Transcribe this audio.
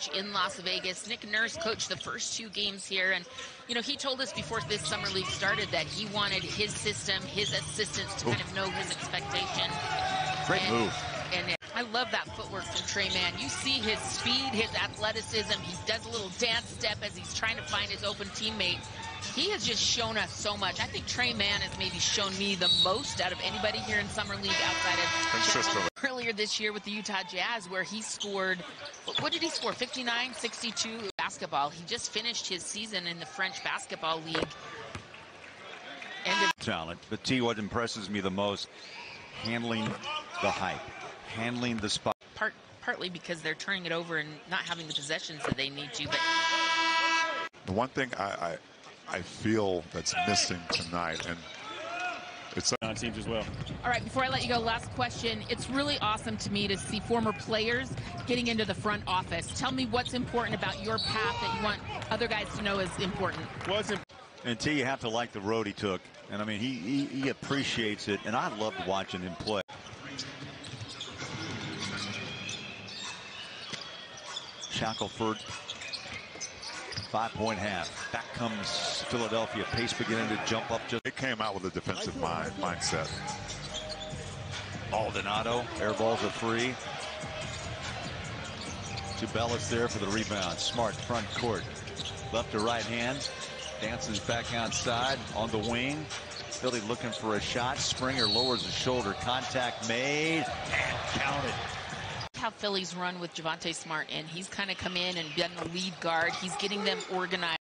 coach in Las Vegas. Nick Nurse coached the first two games here, and you know he told us before this summer league started that he wanted his system, his assistants to kind of know his expectation. Great and, move. And I love that footwork from Tre Mann. You see his speed, his athleticism. He does a little dance step as he's trying to find his open teammate. He has just shown us so much. I think Tre Mann has maybe shown me the most out of anybody here in Summer League outside of earlier this year with the Utah Jazz where he scored, what did he score, 59, 62 basketball. He just finished his season in the French Basketball League. End talent, but T, what impresses me the most, handling the hype, handling the spot. Part, partly because they're turning it over and not having the possessions that they need to, but the one thing I, I I feel that's missing tonight. And it's on teams as well. All right, before I let you go, last question. It's really awesome to me to see former players getting into the front office. Tell me what's important about your path that you want other guys to know is important. What's and T, you have to like the road he took. And I mean, he, he, he appreciates it. And I loved watching him play. Shackelford Five-point half. Back comes Philadelphia. Pace beginning to jump up. Just it came out with a defensive mind mindset. Maldonado. Air balls are free. Tubelis there for the rebound. Smart front court. Left to right hand. Dances back outside on the wing. Philly looking for a shot. Springer lowers the shoulder. Contact made and counted how Phillies run with Javonte Smart, and he's kind of come in and been the lead guard. He's getting them organized.